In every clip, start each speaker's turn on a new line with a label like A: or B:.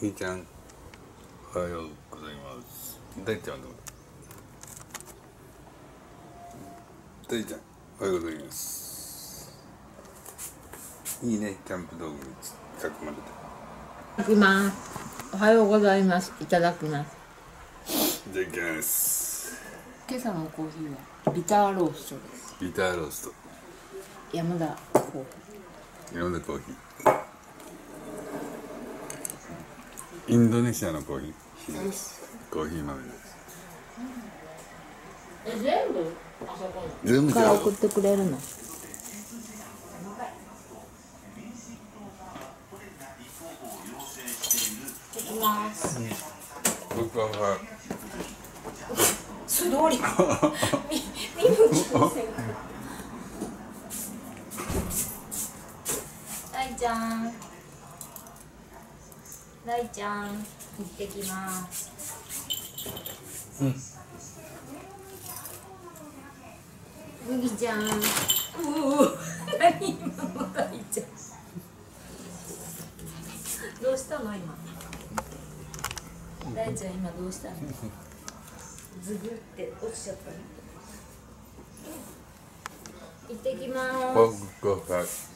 A: ひーちゃんおはようございます大ちゃんはどうだ大ちゃんおはようございますいいねキャンプ道具に囲まれて
B: いただきます。おはようございます。いただきます。
A: じゃあいきます
B: 今朝のコーヒーはビターローストです。
A: ビターロースト
B: 山田コーヒ
A: 山田コーヒーインドネシアのコーヒー
B: ーです。
A: コーヒー豆です
B: え、全部？あそこ
A: 全部
B: から送ってくれるの？いきます。
A: 僕は
B: 素通り。み、見向きませんか。大ちゃん。大ちゃん、行ってきます。麦ちゃん。うお、何今の大ちゃん。どうしたの今？大ちゃん今どうしたの？ズグって落ちちゃったの。行ってきます。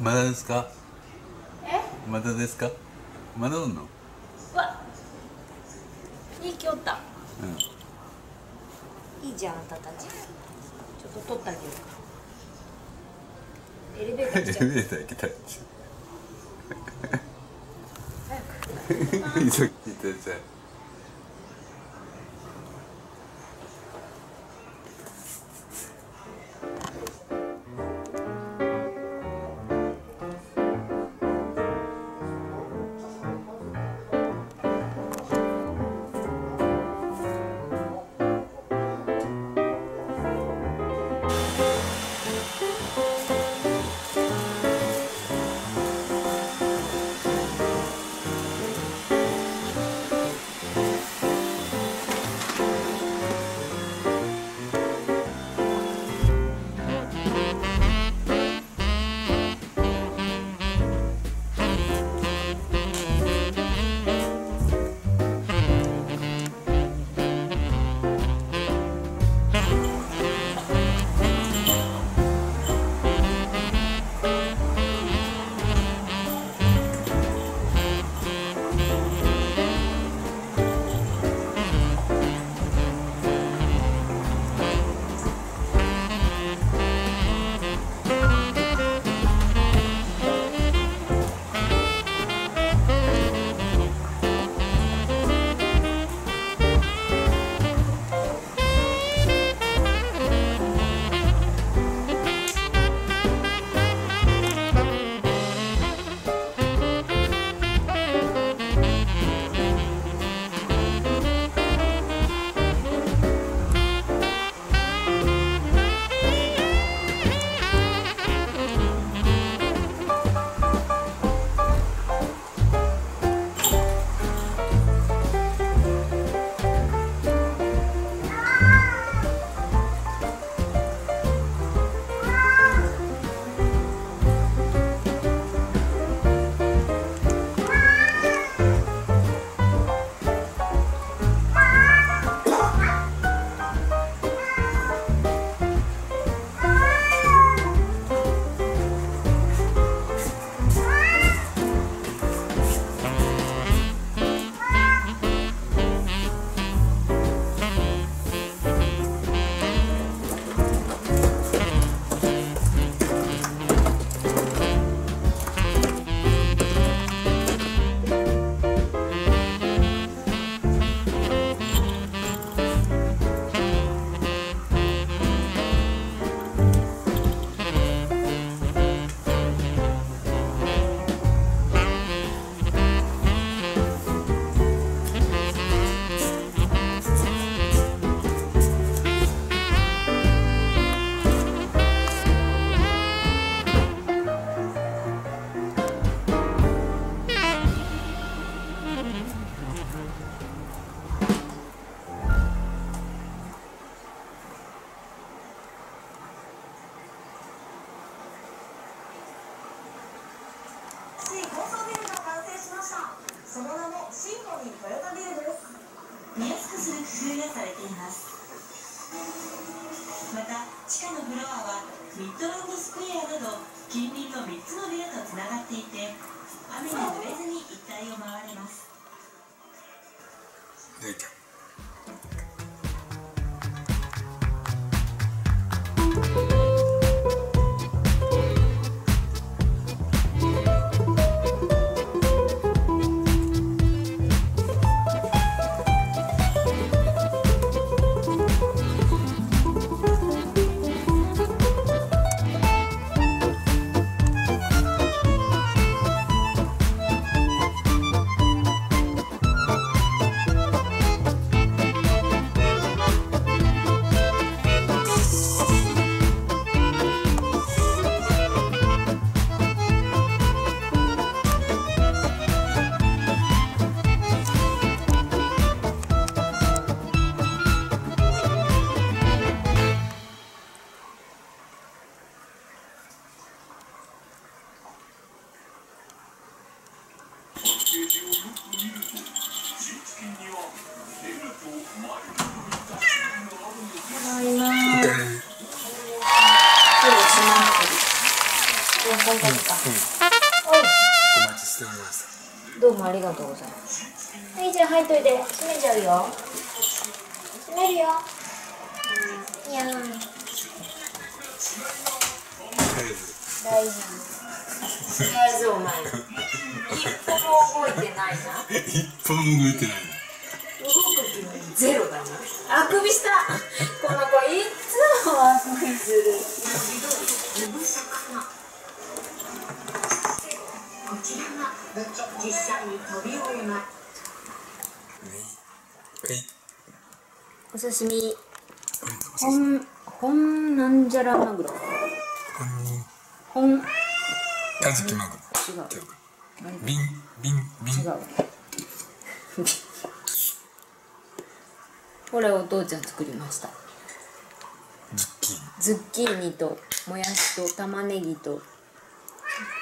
A: まだですか？
B: え、
A: まだですか？まだおんの？
B: わ。いい今日った。
A: うん
B: いいじゃん、あんたたち。ちょっと取ってあげよう か。エレベーター。
A: エレベーター行きたい
B: 早く。
A: 急いでじゃ
C: 新高層ビルが完成しましたその名もシンフォニートヨタビルです。
D: 見やすくする工夫がされていますまた地下のフロアはミッドランドスクエアなど近隣の3つのビルとつながっていて雨に濡れずに一帯を回れます。
B: ただいま。ー
A: おかえり
B: 今日はどうもありがとうございます。はいじゃあ入っといて。閉めちゃうよ。閉めるよ。いや。ー大丈夫。とりあえずお前。一歩も動いてないな。
A: 一本も動いてない。
B: 動く気分ゼロだなあくびした。この子いつもあくびする
D: こちらが実際に飛び降ります
B: お刺身
A: これ。お刺身
B: 本本なんじゃらマグロ
A: こんに
B: 本違う
A: あずきマグロ違うかビンビンビン
B: 違うこれお父ちゃん作りました。
A: ズッキーニ
B: ズッキーニともやしと玉ねぎと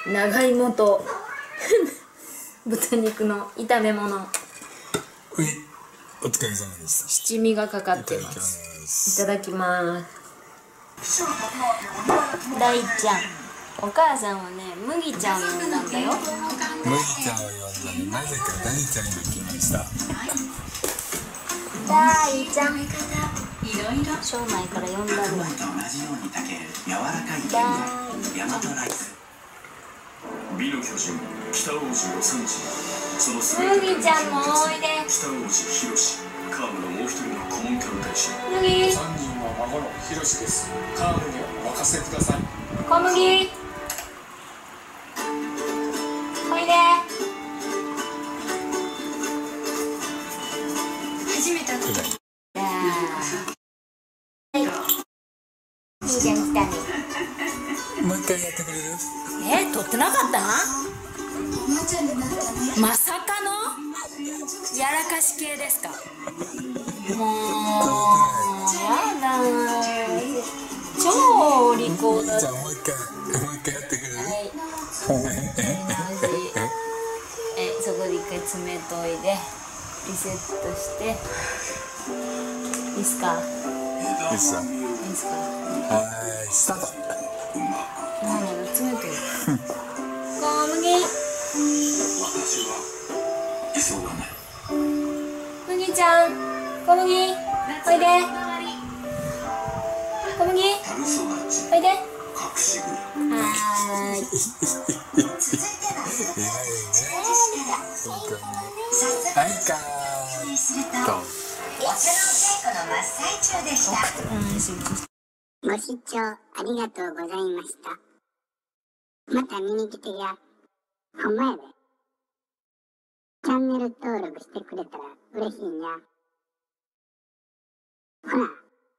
B: 長芋と 豚肉の炒め物。
A: はいお疲れ様でした
B: 七味がかかってま
A: ます。す
B: いただきます。大ちゃん。お母さんはね麦ちゃんを呼んだんだよ。
A: 麦ちゃんを呼んだのになぜか大ちゃんが来ました
B: 大ちゃん
D: いろいろ
B: 庄内から呼んだんだ
E: と同じように炊ける柔らかい
F: 美の巨人北王子の産地その
B: ちゃんもおいで
F: 北王子広カームのもう一人の顧問官大使
B: 麦
G: 三人は孫のヒロシです。カームにお任せください。
B: 小麦
A: もう一回やってくれる？
B: え撮ってなかった？
D: な
B: まさかの？やらかし系ですか？もうやだ超お利口だ。
A: じゃあもう一回もう一回やってくれる？
B: はい。えそこで一回詰めといてリセットして。いいっすか？
A: いいっすよ
B: いいっすか？
A: はーいスタート。
B: 今のが詰めて小麦。
F: 私は急がない
B: 麦ちゃん小麦おいで。小麦。おいで。はーい。
A: はい。かーと
H: ご視聴ありがとうございました。また見に来てや。ほんまやで。チャンネル登録してくれたら嬉しいんや。ほな、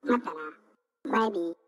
H: またな。バイビー。